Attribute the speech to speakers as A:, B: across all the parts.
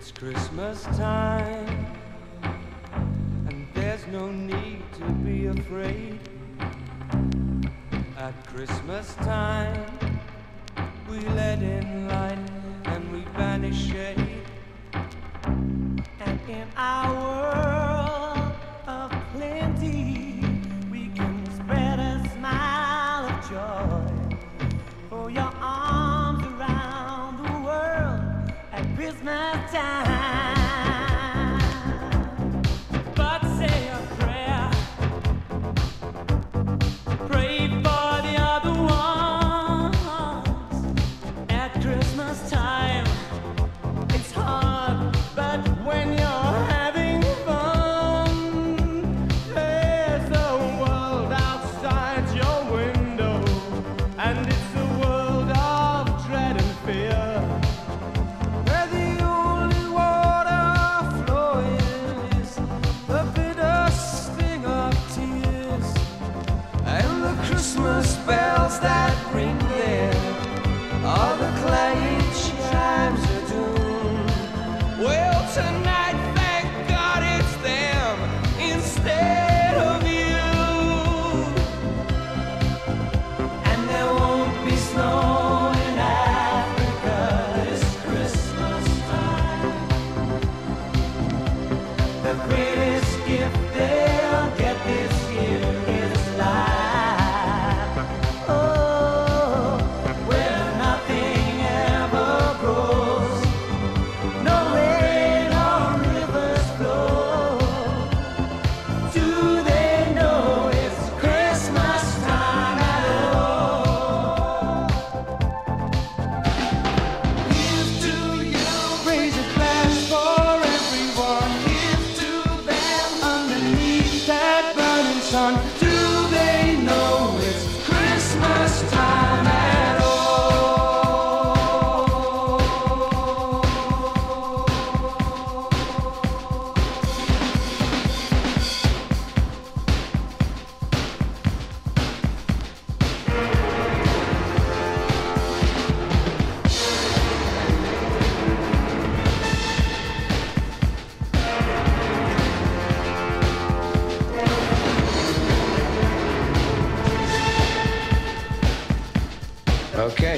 A: It's Christmas time, and there's no need to be afraid. At Christmas time, we let in light and we banish shade. And in our world of plenty, we can spread a smile of joy. For your arms Christmas time. Bells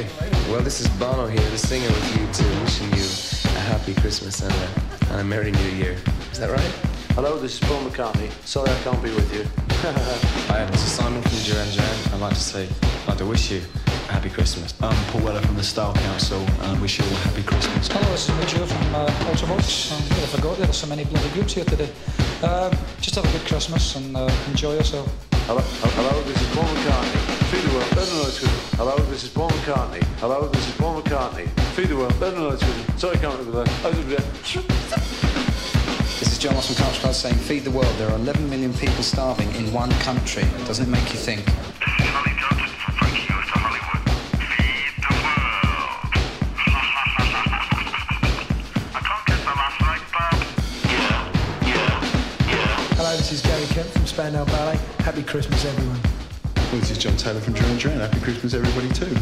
B: Okay, well, this is Bono here, the singer with U2, wishing you a happy Christmas and a, and a Merry New Year. Is that right?
C: Hello, this is Paul McCartney. Sorry I can't be with you.
D: Hi, this is Simon from Duran Duran. I'd like to say, I'd like to wish you a happy Christmas.
E: I'm Paul Weller from the Style Council and I wish you all a happy Christmas.
F: Hello, this is Mitchell from uh, Ultravox. I forgot there are so many bloody groups here today. Um, just have a good Christmas and uh, enjoy yourself.
C: Hello, hello, this is Paul McCartney. Hello, this is Paul McCartney. Hello, this is Paul McCartney. Feed the world, better know it's good. Sorry I can't remember that. I was a
G: This is Jon Moss from Culture Club saying, feed the world. There are 11 million people starving in one country. Doesn't it make you think? This is
H: Holly Dodd from Frankie O'Sullivan. Feed the world. I can't get my last night, but yeah, yeah, yeah.
I: Hello, this is Gary Kemp from Spandau Ballet. Happy Christmas, everyone.
J: Well, this is John Taylor from Duran Duran. Happy Christmas, everybody, too.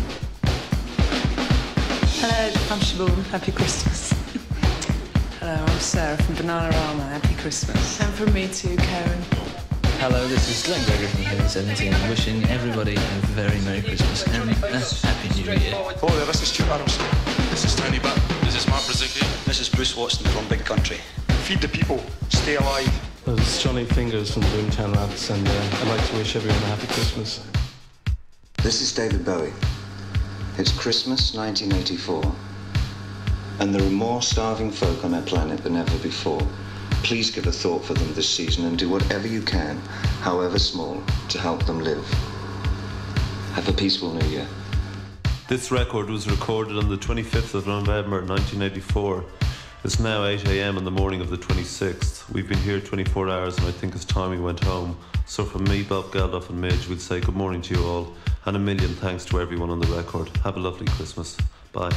K: Hello, I'm Siobhan. Happy Christmas. Hello, I'm Sarah from Bananarama. Happy Christmas. And from me too, Keren.
L: Hello, this is Glenn Gregory from Heaven 17, wishing everybody a very Merry Christmas and a Happy New Year.
M: Hello there, this is Stuart Adamson. This is Tony Butt. This is Mark Brzezicki. This is Bruce Watson from Big Country. Feed the people. Stay alive.
N: This is Johnnie Fingers from the Boomtown Rats, and uh, I'd like to wish everyone a happy Christmas.
O: This is David Bowie. It's Christmas 1984, and there are more starving folk on our planet than ever before. Please give a thought for them this season and do whatever you can, however small, to help them live. Have a peaceful New Year.
P: This record was recorded on the 25th of November 1984. It's now 8 a.m. on the morning of the 26th. We've been here 24 hours and I think it's time we went home. So from me, Bob Geldof and Midge, we'd say good morning to you all and a million thanks to everyone on the record. Have a lovely Christmas. Bye.